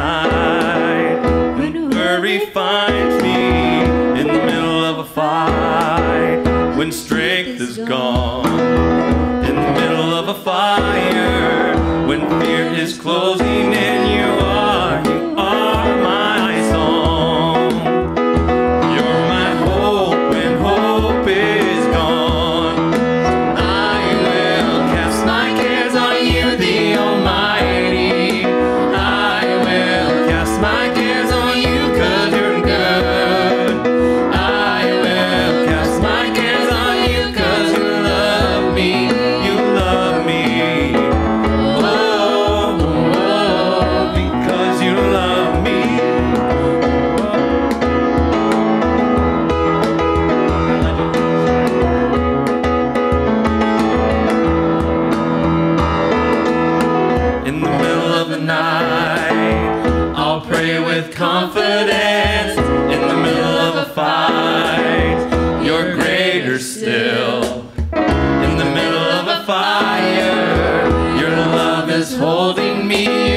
night. When worry finds me in the middle of a fight. When strength is gone in the middle of a fire. When fear is closing in. with confidence in the middle of a fight. You're greater still in the middle of a fire. Your love is holding me.